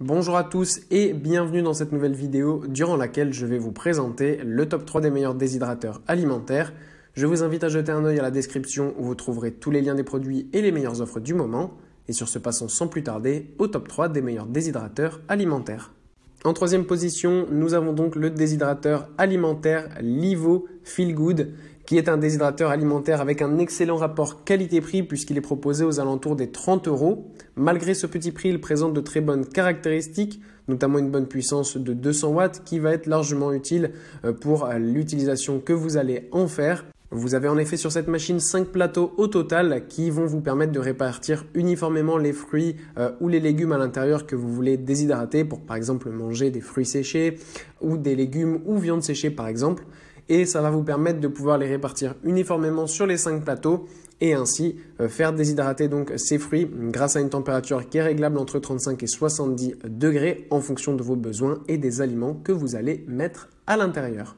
Bonjour à tous et bienvenue dans cette nouvelle vidéo durant laquelle je vais vous présenter le top 3 des meilleurs déshydrateurs alimentaires. Je vous invite à jeter un œil à la description où vous trouverez tous les liens des produits et les meilleures offres du moment. Et sur ce, passons sans plus tarder au top 3 des meilleurs déshydrateurs alimentaires. En troisième position, nous avons donc le déshydrateur alimentaire Livo Feel Good qui est un déshydrateur alimentaire avec un excellent rapport qualité-prix puisqu'il est proposé aux alentours des 30 euros. Malgré ce petit prix, il présente de très bonnes caractéristiques, notamment une bonne puissance de 200 watts qui va être largement utile euh, pour euh, l'utilisation que vous allez en faire. Vous avez en effet sur cette machine 5 plateaux au total qui vont vous permettre de répartir uniformément les fruits euh, ou les légumes à l'intérieur que vous voulez déshydrater pour par exemple manger des fruits séchés ou des légumes ou viande séchée par exemple et ça va vous permettre de pouvoir les répartir uniformément sur les 5 plateaux et ainsi euh, faire déshydrater donc ces fruits grâce à une température qui est réglable entre 35 et 70 degrés en fonction de vos besoins et des aliments que vous allez mettre à l'intérieur.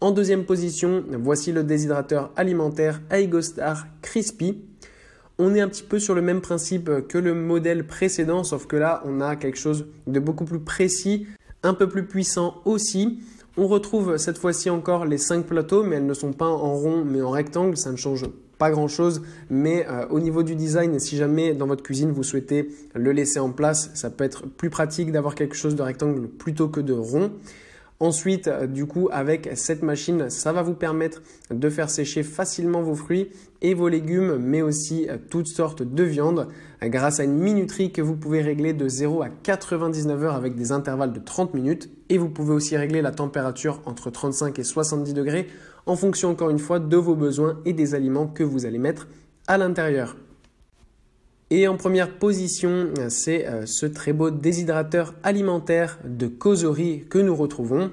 En deuxième position, voici le déshydrateur alimentaire Aigostar Crispy. On est un petit peu sur le même principe que le modèle précédent, sauf que là, on a quelque chose de beaucoup plus précis, un peu plus puissant aussi. On retrouve cette fois-ci encore les 5 plateaux, mais elles ne sont pas en rond mais en rectangle, ça ne change pas grand chose, mais euh, au niveau du design, si jamais dans votre cuisine vous souhaitez le laisser en place, ça peut être plus pratique d'avoir quelque chose de rectangle plutôt que de rond. Ensuite, euh, du coup, avec cette machine, ça va vous permettre de faire sécher facilement vos fruits et vos légumes, mais aussi euh, toutes sortes de viandes euh, grâce à une minuterie que vous pouvez régler de 0 à 99 heures avec des intervalles de 30 minutes. Et vous pouvez aussi régler la température entre 35 et 70 degrés en fonction encore une fois de vos besoins et des aliments que vous allez mettre à l'intérieur. Et en première position, c'est euh, ce très beau déshydrateur alimentaire de causerie que nous retrouvons.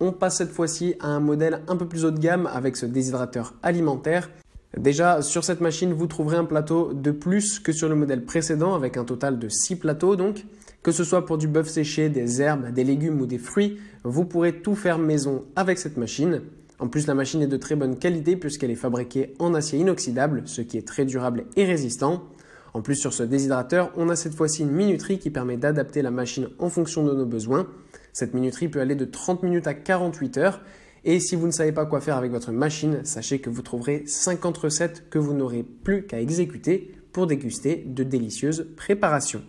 On passe cette fois-ci à un modèle un peu plus haut de gamme avec ce déshydrateur alimentaire. Déjà, sur cette machine, vous trouverez un plateau de plus que sur le modèle précédent avec un total de 6 plateaux donc. Que ce soit pour du bœuf séché, des herbes, des légumes ou des fruits, vous pourrez tout faire maison avec cette machine. En plus, la machine est de très bonne qualité puisqu'elle est fabriquée en acier inoxydable, ce qui est très durable et résistant. En plus, sur ce déshydrateur, on a cette fois-ci une minuterie qui permet d'adapter la machine en fonction de nos besoins. Cette minuterie peut aller de 30 minutes à 48 heures. Et si vous ne savez pas quoi faire avec votre machine, sachez que vous trouverez 50 recettes que vous n'aurez plus qu'à exécuter pour déguster de délicieuses préparations.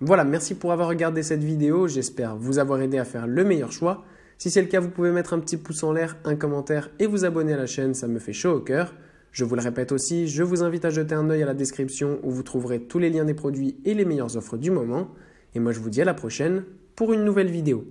Voilà, merci pour avoir regardé cette vidéo. J'espère vous avoir aidé à faire le meilleur choix. Si c'est le cas, vous pouvez mettre un petit pouce en l'air, un commentaire et vous abonner à la chaîne, ça me fait chaud au cœur. Je vous le répète aussi, je vous invite à jeter un œil à la description où vous trouverez tous les liens des produits et les meilleures offres du moment. Et moi je vous dis à la prochaine pour une nouvelle vidéo.